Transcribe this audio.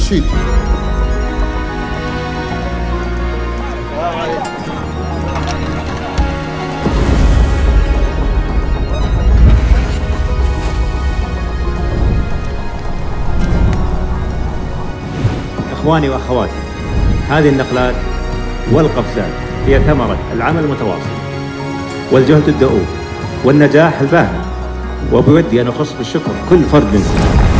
نشيد إخواني وأخواتي هذه النقلات والقفزات هي ثمرة العمل المتواصل والجهد الدؤوب والنجاح الباهر وبودي يعني أن أخص بالشكر كل فرد منكم.